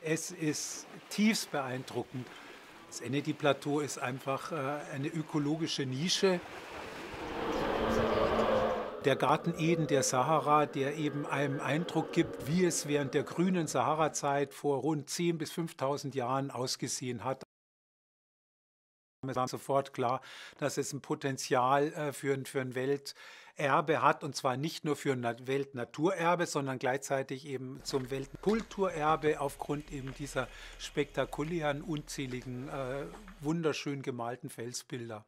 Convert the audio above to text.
Es ist tiefst beeindruckend. Das Ennedi-Plateau ist einfach äh, eine ökologische Nische. Der Garten Eden der Sahara, der eben einem Eindruck gibt, wie es während der grünen Sahara-Zeit vor rund 10.000 bis 5.000 Jahren ausgesehen hat. Es war sofort klar, dass es ein Potenzial äh, für, für ein Welterbe hat und zwar nicht nur für ein Weltnaturerbe, sondern gleichzeitig eben zum Weltkulturerbe aufgrund eben dieser spektakulären, unzähligen, äh, wunderschön gemalten Felsbilder.